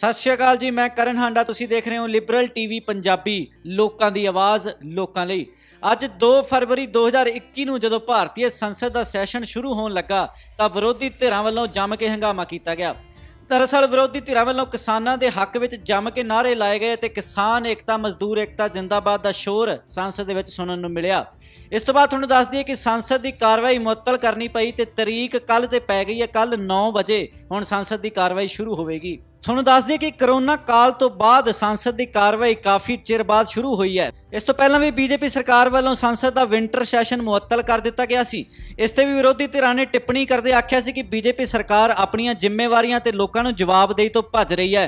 ਸਤਿ ਸ਼੍ਰੀ ਅਕਾਲ ਜੀ, ਮੈਂ ਕਰਨ ਹਾਂਡਾ। ਤੁਸੀਂ ਦੇਖ ਰਹੇ ਹੋ ਲਿਬਰਲ ਟੀਵੀ ਪੰਜਾਬੀ, ਲੋਕਾਂ ਦੀ ਆਵਾਜ਼, ਲੋਕਾਂ ਲਈ। ਅੱਜ 2 ਫਰਵਰੀ 2021 ਨੂੰ ਜਦੋਂ ਭਾਰਤੀ ਸੰਸਦ ਦਾ ਸੈਸ਼ਨ ਸ਼ੁਰੂ ਹੋਣ ਲੱਗਾ, ਤਾਂ ਵਿਰੋਧੀ ਧਿਰਾਂ ਵੱਲੋਂ ਜੰਮ ਕੇ ਹੰਗਾਮਾ ਕੀਤਾ ਗਿਆ। ਦਰਅਸਲ, ਵਿਰੋਧੀ ਧਿਰਾਂ ਵੱਲੋਂ ਕਿਸਾਨਾਂ ਦੇ ਹੱਕ ਵਿੱਚ ਜੰਮ ਕੇ ਨਾਰੇ ਲਾਏ ਗਏ ਤੇ ਕਿਸਾਨ ਏਕਤਾ, ਮਜ਼ਦੂਰ ਏਕਤਾ, ਜਿੰਦਾਬਾਦ ਦਾ ਸ਼ੋਰ ਸੰਸਦ ਦੇ ਵਿੱਚ ਸੁਣਨ ਨੂੰ ਮਿਲਿਆ। ਇਸ ਤੋਂ ਬਾਅਦ ਤੁਹਾਨੂੰ ਦੱਸ ਦਈਏ ਕਿ ਸੰਸਦ ਦੀ ਕਾਰਵਾਈ ਮੁਅੱਤਲ ਕਰਨੀ ਪਈ ਤੇ ਤਰੀਕ ਕੱਲ ਤੇ ਪੈ ਗਈ ਹੈ ਕੱਲ 9 ਵਜੇ ਹੁਣ ਸੰਸਦ ਦੀ ਕਾਰਵਾਈ ਸ਼ੁਰੂ ਹੋਵੇਗੀ। ਤੁਹਾਨੂੰ ਦੱਸ ਦਈਏ ਕਿ ਕਰੋਨਾ ਕਾਲ ਤੋਂ ਬਾਅਦ ਸੰਸਦ ਦੀ ਕਾਰਵਾਈ ਕਾਫੀ ਚਿਰ ਬਾਅਦ ਸ਼ੁਰੂ ਹੋਈ ਹੈ ਇਸ ਤੋਂ ਪਹਿਲਾਂ ਵੀ ਬੀਜੇਪੀ ਸਰਕਾਰ ਵੱਲੋਂ ਸੰਸਦ ਦਾ ਵਿੰਟਰ ਸੈਸ਼ਨ ਮੁਅੱਤਲ ਕਰ ਦਿੱਤਾ ਗਿਆ ਸੀ ਇਸ ਤੇ ਵੀ ਵਿਰੋਧੀ ਧਿਰਾਂ ਨੇ ਟਿੱਪਣੀ ਕਰਦੇ ਆਖਿਆ ਸੀ ਕਿ ਬੀਜੇਪੀ ਸਰਕਾਰ ਆਪਣੀਆਂ ਜ਼ਿੰਮੇਵਾਰੀਆਂ ਤੇ ਲੋਕਾਂ ਨੂੰ ਜਵਾਬਦੇਹੀ ਤੋਂ ਭੱਜ ਰਹੀ ਹੈ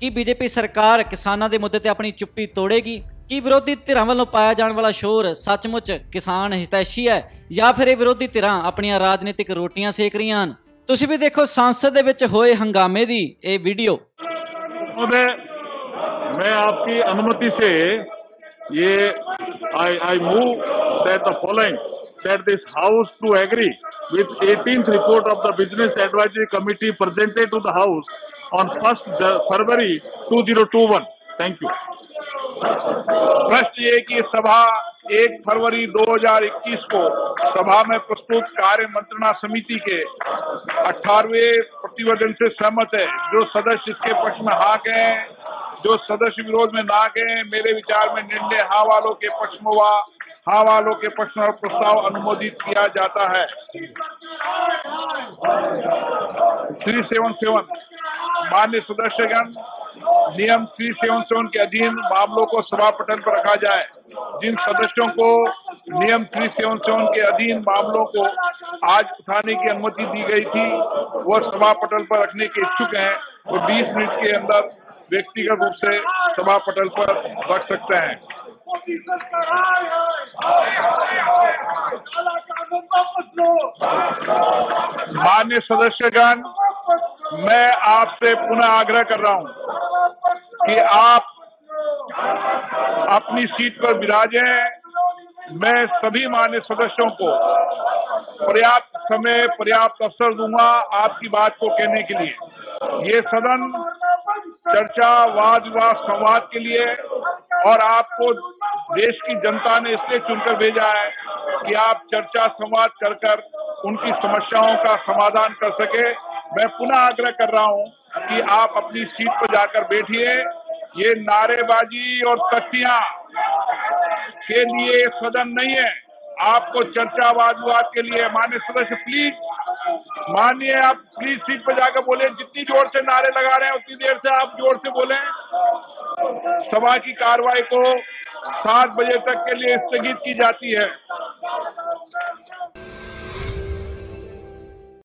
ਕਿ ਬੀਜੇਪੀ ਸਰਕਾਰ ਕਿਸਾਨਾਂ ਦੇ ਮੁੱਦੇ ਤੇ ਆਪਣੀ ਚੁੱਪੀ ਤੋੜੇਗੀ ਕੀ ਵਿਰੋਧੀ ਧਿਰਾਂ ਵੱਲੋਂ ਪਾਇਆ ਜਾਣ ਵਾਲਾ ਸ਼ੋਰ ਸੱਚਮੁੱਚ ਕਿਸਾਨ ਹਿਤੈਸ਼ੀ ਹੈ ਜਾਂ ਫਿਰ ਇਹ ਵਿਰੋਧੀ ਧਿਰਾਂ ਆਪਣੀਆਂ ਰਾਜਨੀਤਿਕ ਰੋਟੀਆਂ ਸੇਕ ਰਹੀਆਂ ਹਨ ਤੁਸੀਂ ਵੀ ਦੇਖੋ ਸੰਸਦ ਦੇ ਵਿੱਚ ਹੋਏ ਹੰਗਾਮੇ ਦੀ ਇਹ ਵੀਡੀਓ महोदय मैं आपकी अनुमति से ये I I move that the following that this house to agree with 18th report of the business advisory committee presented to the house on 1st February 2021 thank you प्रश्न ये कि सभा एक फरवरी 2021 को सभा में प्रस्तुत कार्य मंत्रणा समिति के अठारहवें प्रतिवेदन से सहमत है। जो सदस्य इसके पक्ष में हाँ गए जो सदस्य विरोध में ना गए मेरे विचार में निर्णय हाँ वालों के पक्ष में हुआ। हाँ वालों के पक्ष में प्रस्ताव अनुमोदित किया जाता है। थ्री सेवन सेवन, मान्य सदस्यगण नियम थ्री सेवन सेवन के अधीन मामलों को सभा पटल पर रखा जाए। जिन सदस्यों को नियम थ्री सेवन सेवन के अधीन मामलों को आज उठाने की अनुमति दी गई थी, वह सभा पटल पर रखने के इच्छुक हैं, वो 20 मिनट के अंदर व्यक्तिगत रूप से सभा पटल पर रख सकते हैं। मान्य सदस्यगण, मैं आपसे पुनः आग्रह कर रहा हूँ कि आप अपनी सीट पर विराजें। मैं सभी मान्य सदस्यों को पर्याप्त समय, पर्याप्त अवसर दूँगा आपकी बात को कहने के लिए। ये सदन चर्चा, वाद विवाद, संवाद के लिए और आपको देश की जनता ने इसलिए चुनकर भेजा है कि आप चर्चा, संवाद कर कर उनकी समस्याओं का समाधान कर सके। मैं पुनः आग्रह कर रहा हूँ कि आप अपनी सीट पर जाकर बैठिए। ये नारेबाजी और तख्तियाँ के लिए सदन नहीं है। आपको चर्चा वाद विवाद के लिए मान्य सदस्य प्लीज़ मानिए आप प्लीज़ सीट पर जाकर बोले। जितनी ज़ोर से नारे लगा रहे हैं, उतनी देर से आप ज़ोर से बोले। सभा की कार्रवाई को सात बजे तक के लिए स्थगित की जाती है।